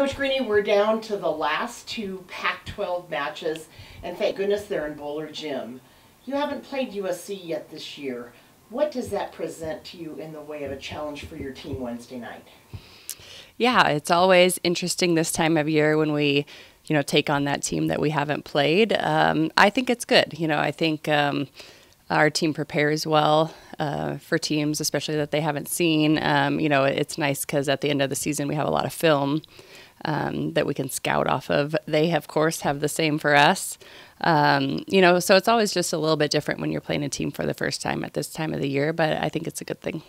Coach Greeny, we're down to the last two Pac 12 matches, and thank goodness they're in Bohler Gym. You haven't played USC yet this year. What does that present to you in the way of a challenge for your team Wednesday night? Yeah, it's always interesting this time of year when we, you know, take on that team that we haven't played. Um, I think it's good. You know, I think um, our team prepares well uh, for teams, especially that they haven't seen. Um, you know, it's nice because at the end of the season we have a lot of film um, that we can scout off of. They, of course, have the same for us. Um, you know, so it's always just a little bit different when you're playing a team for the first time at this time of the year, but I think it's a good thing.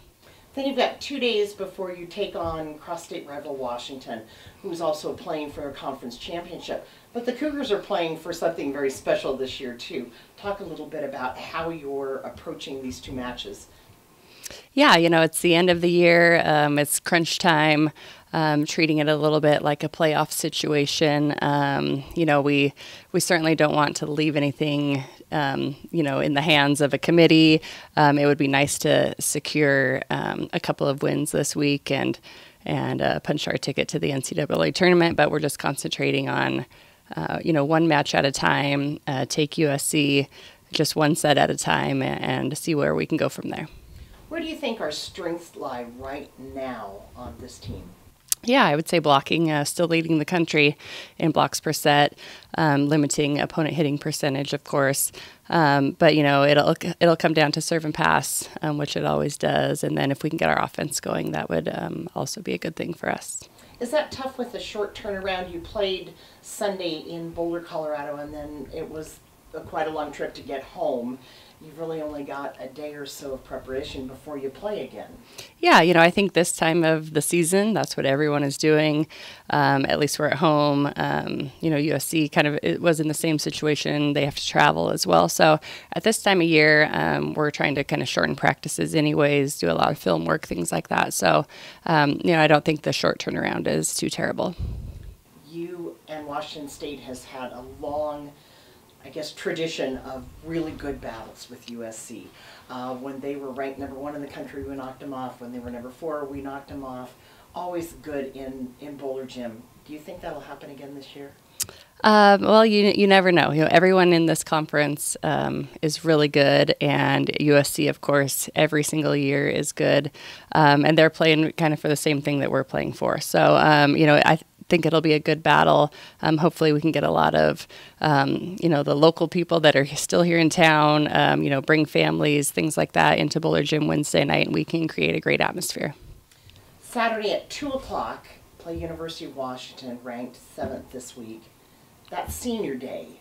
Then you've got two days before you take on cross-state rival Washington, who's also playing for a conference championship. But the Cougars are playing for something very special this year too. Talk a little bit about how you're approaching these two matches. Yeah, you know, it's the end of the year. Um, it's crunch time. Um, treating it a little bit like a playoff situation. Um, you know, we we certainly don't want to leave anything um, you know, in the hands of a committee. Um, it would be nice to secure um, a couple of wins this week and and uh, punch our ticket to the NCAA tournament. But we're just concentrating on, uh, you know, one match at a time. Uh, take USC just one set at a time and, and see where we can go from there. Where do you think our strengths lie right now on this team? Yeah, I would say blocking, uh, still leading the country in blocks per set, um, limiting opponent hitting percentage, of course. Um, but you know, it'll it'll come down to serve and pass, um, which it always does. And then if we can get our offense going, that would um, also be a good thing for us. Is that tough with the short turnaround? You played Sunday in Boulder, Colorado, and then it was a, quite a long trip to get home you've really only got a day or so of preparation before you play again. Yeah, you know, I think this time of the season, that's what everyone is doing. Um, at least we're at home. Um, you know, USC kind of it was in the same situation. They have to travel as well. So at this time of year, um, we're trying to kind of shorten practices, anyways, do a lot of film work, things like that. So, um, you know, I don't think the short turnaround is too terrible. You and Washington State has had a long I guess, tradition of really good battles with USC. Uh, when they were ranked number one in the country, we knocked them off. When they were number four, we knocked them off. Always good in, in Bohler Gym. Do you think that'll happen again this year? Um, well, you you never know. You know, everyone in this conference um, is really good, and USC, of course, every single year is good, um, and they're playing kind of for the same thing that we're playing for. So, um, you know, I think it'll be a good battle. Um, hopefully, we can get a lot of, um, you know, the local people that are still here in town, um, you know, bring families, things like that into Bohler Gym Wednesday night, and we can create a great atmosphere. Saturday at 2 o'clock, play University of Washington, ranked seventh this week. That's senior day.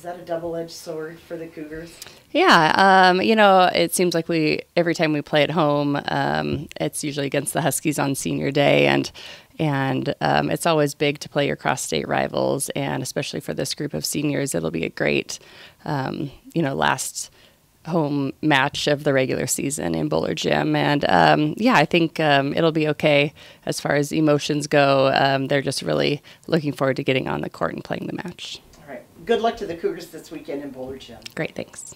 Is that a double-edged sword for the Cougars? Yeah, um, you know, it seems like we every time we play at home, um, it's usually against the Huskies on Senior Day, and and um, it's always big to play your cross-state rivals, and especially for this group of seniors, it'll be a great, um, you know, last home match of the regular season in Bohler Gym. And um, yeah, I think um, it'll be okay as far as emotions go. They're just really looking forward to getting on the court and playing the match. Good luck to the Cougars this weekend in Bohler, Gym. Great. Thanks.